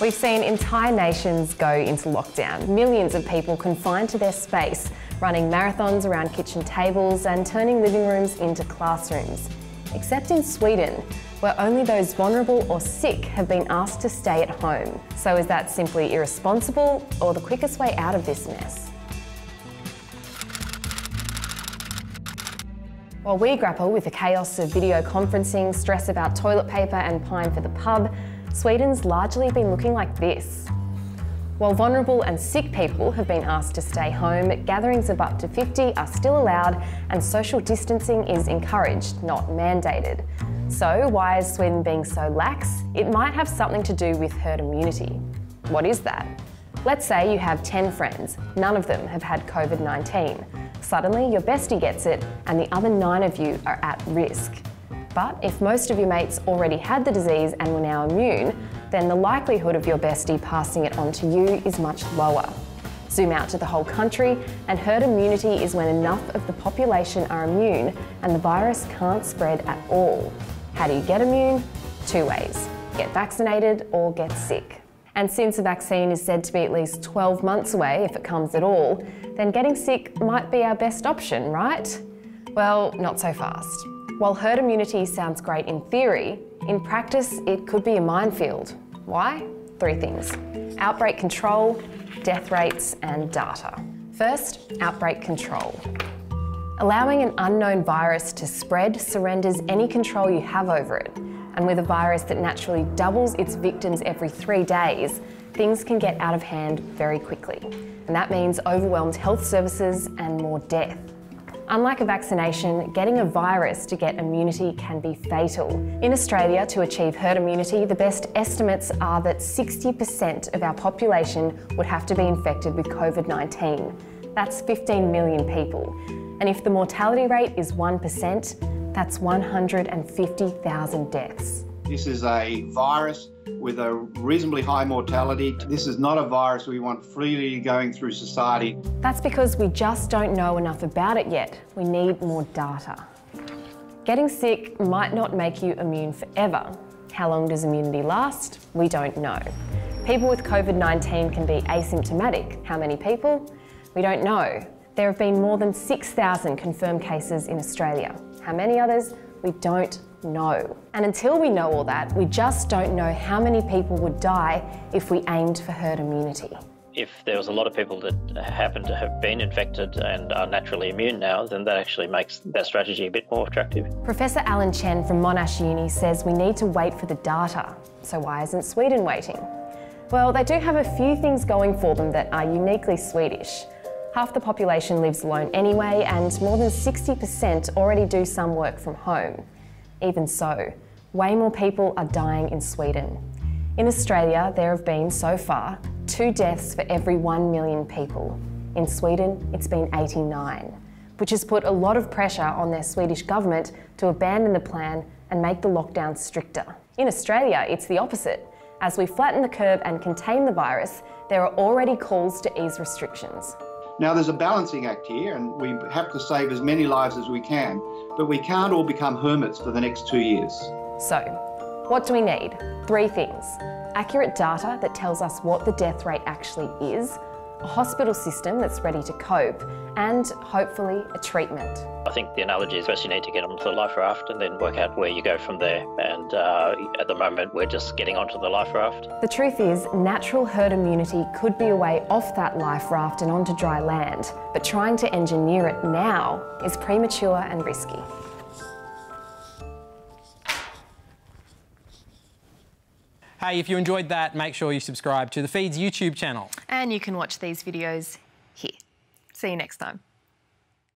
We've seen entire nations go into lockdown, millions of people confined to their space, running marathons around kitchen tables and turning living rooms into classrooms. Except in Sweden, where only those vulnerable or sick have been asked to stay at home. So is that simply irresponsible or the quickest way out of this mess? While we grapple with the chaos of video conferencing, stress about toilet paper and pine for the pub, Sweden's largely been looking like this. While vulnerable and sick people have been asked to stay home, gatherings of up to 50 are still allowed and social distancing is encouraged, not mandated. So why is Sweden being so lax? It might have something to do with herd immunity. What is that? Let's say you have 10 friends, none of them have had COVID-19. Suddenly your bestie gets it and the other nine of you are at risk. But if most of your mates already had the disease and were now immune, then the likelihood of your bestie passing it on to you is much lower. Zoom out to the whole country, and herd immunity is when enough of the population are immune and the virus can't spread at all. How do you get immune? Two ways get vaccinated or get sick. And since a vaccine is said to be at least 12 months away if it comes at all, then getting sick might be our best option, right? Well, not so fast. While herd immunity sounds great in theory, in practice it could be a minefield. Why? Three things. Outbreak control, death rates and data. First, outbreak control. Allowing an unknown virus to spread surrenders any control you have over it. And with a virus that naturally doubles its victims every three days, things can get out of hand very quickly. And that means overwhelmed health services and more death. Unlike a vaccination, getting a virus to get immunity can be fatal. In Australia, to achieve herd immunity, the best estimates are that 60% of our population would have to be infected with COVID-19. That's 15 million people. And if the mortality rate is 1%, that's 150,000 deaths. This is a virus with a reasonably high mortality. This is not a virus we want freely going through society. That's because we just don't know enough about it yet. We need more data. Getting sick might not make you immune forever. How long does immunity last? We don't know. People with COVID-19 can be asymptomatic. How many people? We don't know. There have been more than 6,000 confirmed cases in Australia. How many others? We don't know. And until we know all that, we just don't know how many people would die if we aimed for herd immunity. If there was a lot of people that happen to have been infected and are naturally immune now, then that actually makes that strategy a bit more attractive. Professor Allen Cheng from Monash Uni says we need to wait for the data. So why isn't Sweden waiting? Well, they do have a few things going for them that are uniquely Swedish. Half the population lives alone anyway, and more than 60% already do some work from home. Even so, way more people are dying in Sweden. In Australia, there have been, so far, two deaths for every 1 million people. In Sweden, it's been 89, which has put a lot of pressure on their Swedish government to abandon the plan and make the lockdown stricter. In Australia, it's the opposite. As we flatten the curve and contain the virus, there are already calls to ease restrictions. Now, there's a balancing act here, and we have to save as many lives as we can, but we can't all become hermits for the next two years. So, what do we need? Three things. Accurate data that tells us what the death rate actually is, a hospital system that's ready to cope, and hopefully a treatment. I think the analogy is first you need to get onto the life raft and then work out where you go from there. And uh, at the moment, we're just getting onto the life raft. The truth is, natural herd immunity could be a way off that life raft and onto dry land, but trying to engineer it now is premature and risky. Hey, if you enjoyed that, make sure you subscribe to the Feeds YouTube channel. And you can watch these videos here. See you next time.